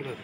बस